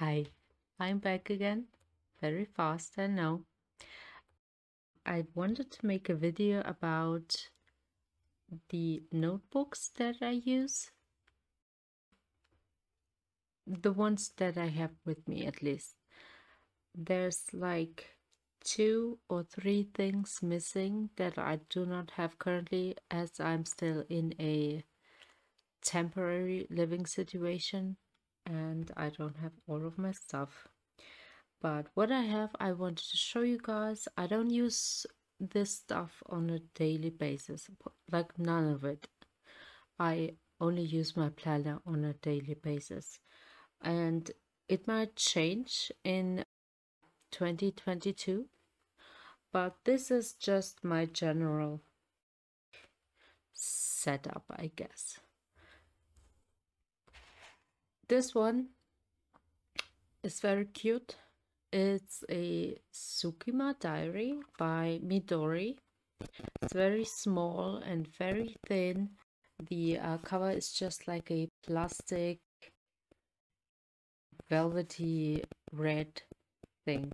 Hi, I'm back again. Very fast, I know. I wanted to make a video about the notebooks that I use. The ones that I have with me, at least. There's like two or three things missing that I do not have currently, as I'm still in a temporary living situation and I don't have all of my stuff. But what I have, I wanted to show you guys. I don't use this stuff on a daily basis, like none of it. I only use my planner on a daily basis. And it might change in 2022, but this is just my general setup, I guess. This one is very cute. It's a Sukima diary by Midori. It's very small and very thin. The uh, cover is just like a plastic velvety red thing.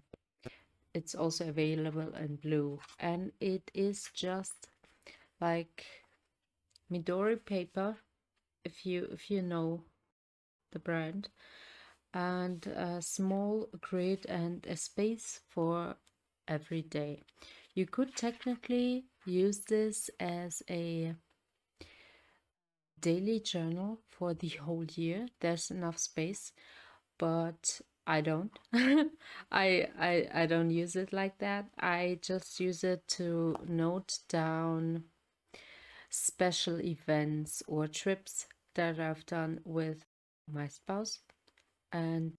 It's also available in blue and it is just like Midori paper if you if you know the brand and a small grid and a space for every day. You could technically use this as a daily journal for the whole year. There's enough space, but I don't. I, I I don't use it like that. I just use it to note down special events or trips that I've done with my spouse and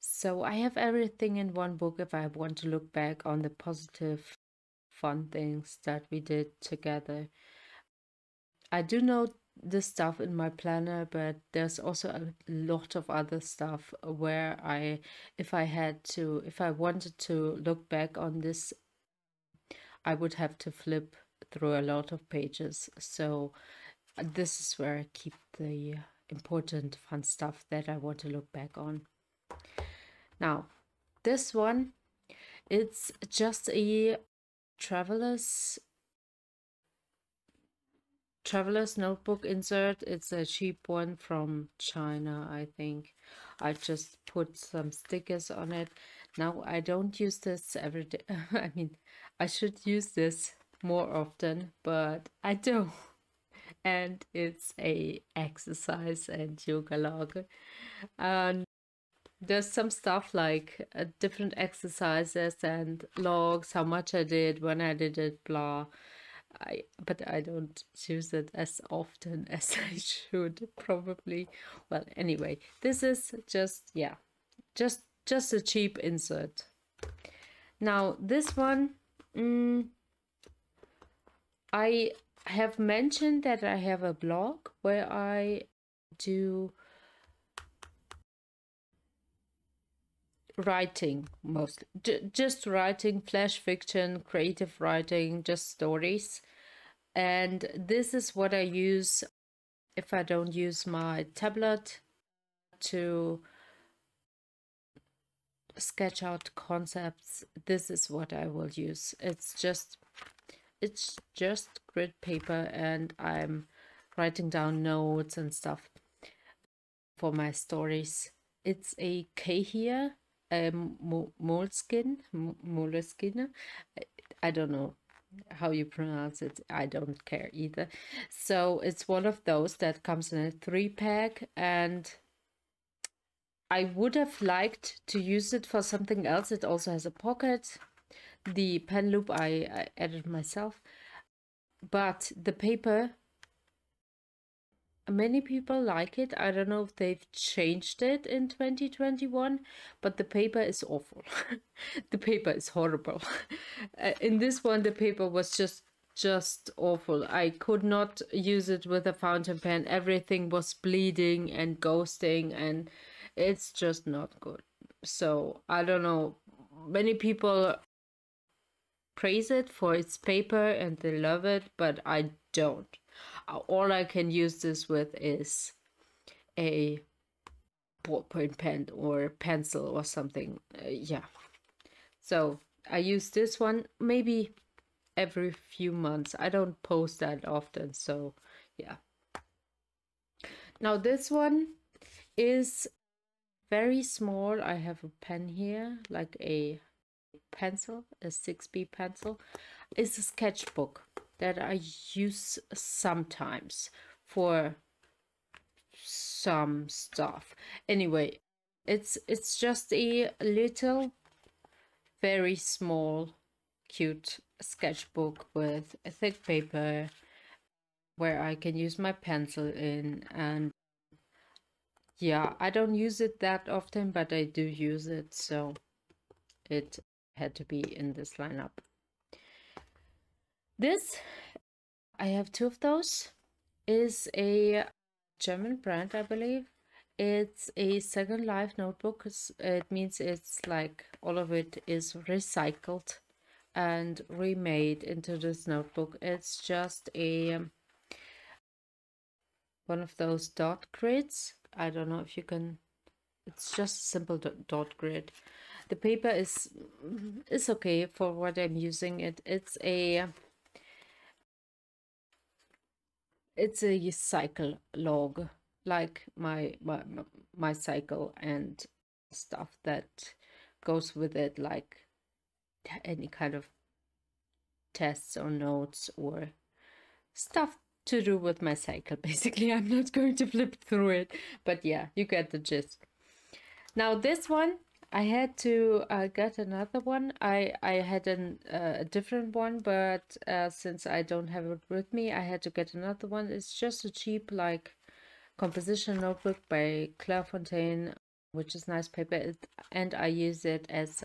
so I have everything in one book if I want to look back on the positive fun things that we did together. I do know the stuff in my planner, but there's also a lot of other stuff where I, if I had to, if I wanted to look back on this, I would have to flip through a lot of pages. So this is where I keep the important fun stuff that I want to look back on. Now, this one, it's just a traveler's traveler's notebook insert. It's a cheap one from China, I think. I just put some stickers on it. Now, I don't use this every day. I mean, I should use this more often, but I don't and it's a exercise and yoga log and there's some stuff like uh, different exercises and logs how much i did when i did it blah I, but I don't use it as often as I should probably. Well, anyway, this is just yeah, just just a cheap insert. Now this one, mm, I I have mentioned that I have a blog where I do writing mostly J just writing flash fiction creative writing just stories. And this is what i use if i don't use my tablet to sketch out concepts. This is what i will use. It's just it's just grid paper and I'm writing down notes and stuff for my stories. It's a Cahier um, Moleskine, Moleskine. I don't know how you pronounce it. I don't care either. So it's one of those that comes in a three pack and I would have liked to use it for something else. It also has a pocket the pen loop I, I added myself. But the paper, many people like it. I don't know if they've changed it in 2021, but the paper is awful. the paper is horrible. Uh, in this one, the paper was just just awful. I could not use it with a fountain pen. Everything was bleeding and ghosting and it's just not good. So I don't know. Many people praise it for its paper and they love it, but I don't. All I can use this with is a ballpoint pen or pencil or something. Uh, yeah. So I use this one maybe every few months. I don't post that often, so yeah. Now this one is very small. I have a pen here, like a pencil, a 6B pencil. is a sketchbook that I use sometimes for some stuff. Anyway, it's it's just a little very small cute sketchbook with a thick paper where I can use my pencil in and yeah, I don't use it that often, but I do use it, so it had to be in this lineup. This, I have two of those, is a German brand, I believe. It's a Second Life notebook. It means it's like all of it is recycled and remade into this notebook. It's just a um, one of those dot grids. I don't know if you can. It's just a simple dot grid. The paper is is okay for what I'm using it. It's a it's a cycle log like my, my my cycle and stuff that goes with it like any kind of tests or notes or stuff to do with my cycle basically i'm not going to flip through it but yeah you get the gist now this one i had to uh, get another one i i had an, uh, a different one but uh, since i don't have it with me i had to get another one it's just a cheap like composition notebook by clairefontaine which is nice paper and i use it as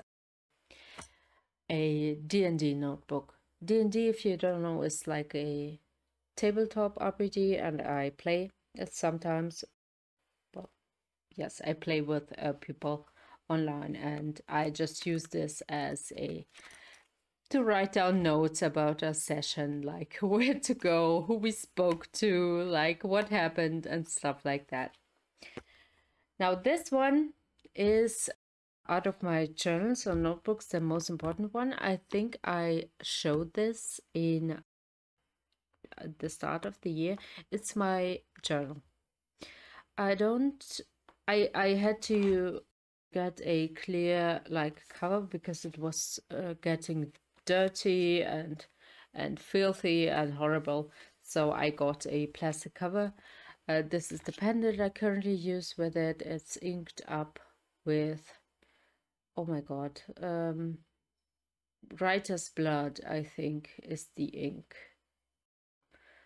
a D&D notebook. D&D, if you don't know, is like a tabletop RPG and I play it sometimes. Well, yes, I play with uh, people online and I just use this as a to write down notes about a session, like where to go, who we spoke to, like what happened and stuff like that. Now this one is out of my journals or notebooks, the most important one. I think I showed this in uh, the start of the year. It's my journal. I don't, I, I had to get a clear like cover because it was uh, getting dirty and and filthy and horrible. So I got a plastic cover. Uh, this is the pen that I currently use with it. It's inked up with oh my god um writer's blood i think is the ink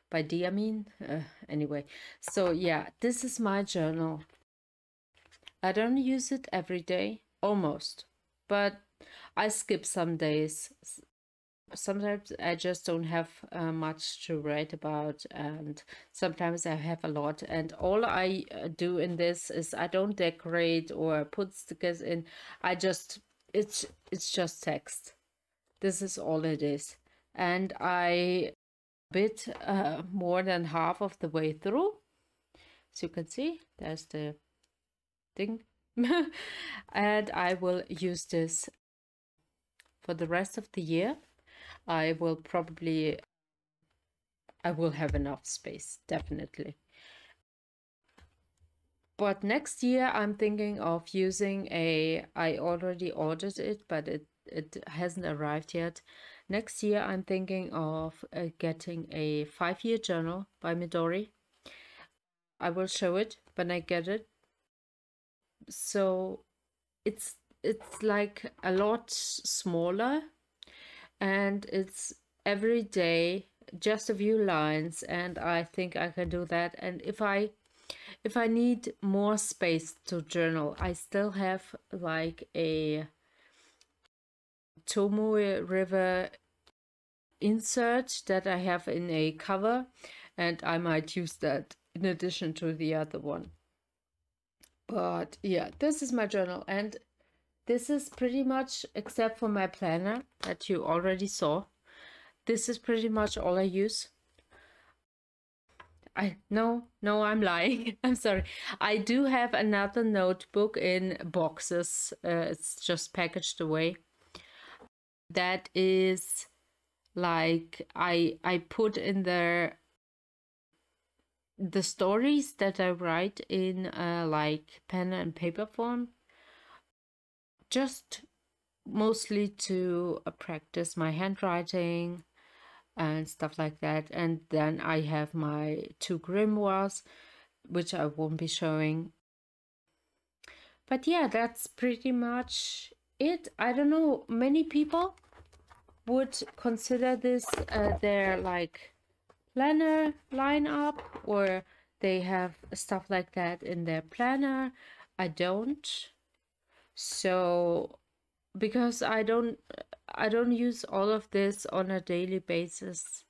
by diamine uh, anyway so yeah this is my journal i don't use it every day almost but i skip some days sometimes I just don't have uh, much to write about, and sometimes I have a lot. And all I uh, do in this is I don't decorate or put stickers in. I just it's it's just text. This is all it is, and I bit uh, more than half of the way through. As you can see, there's the thing. and I will use this for the rest of the year I will probably, I will have enough space, definitely. But next year I'm thinking of using a, I already ordered it, but it, it hasn't arrived yet. Next year I'm thinking of uh, getting a five-year journal by Midori. I will show it when I get it. So it's it's like a lot smaller and it's every day just a few lines and I think I can do that. And if I if I need more space to journal I still have like a Tomoe River insert that I have in a cover and I might use that in addition to the other one but yeah this is my journal and this is pretty much, except for my planner that you already saw, this is pretty much all I use. I no, no, I'm lying. I'm sorry. I do have another notebook in boxes. Uh, it's just packaged away. That is like I I put in there the stories that I write in uh, like pen and paper form. Just mostly to uh, practice my handwriting and stuff like that. And then I have my two grimoires, which I won't be showing. But yeah, that's pretty much it. I don't know, many people would consider this uh, their like planner lineup or they have stuff like that in their planner. I don't. So because I don't I don't use all of this on a daily basis.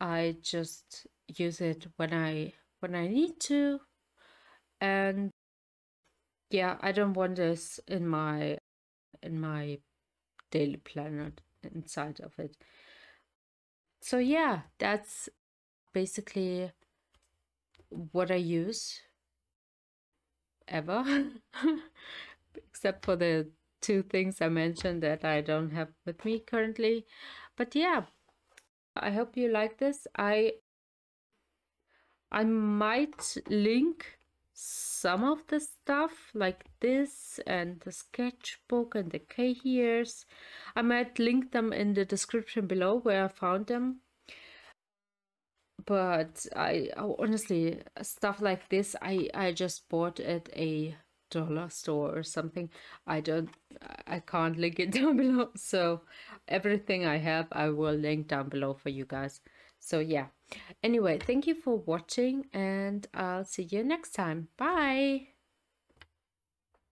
I just use it when I when I need to. And yeah, I don't want this in my in my daily planner inside of it. So yeah, that's basically what I use ever except for the two things I mentioned that I don't have with me currently. But yeah, I hope you like this. I I might link some of the stuff like this and the sketchbook and the cahiers. I might link them in the description below where I found them. But I honestly stuff like this I I just bought at a dollar store or something. I don't i can't link it down below. So everything i have i will link down below for you guys. So yeah. Anyway thank you for watching and i'll see you next time. Bye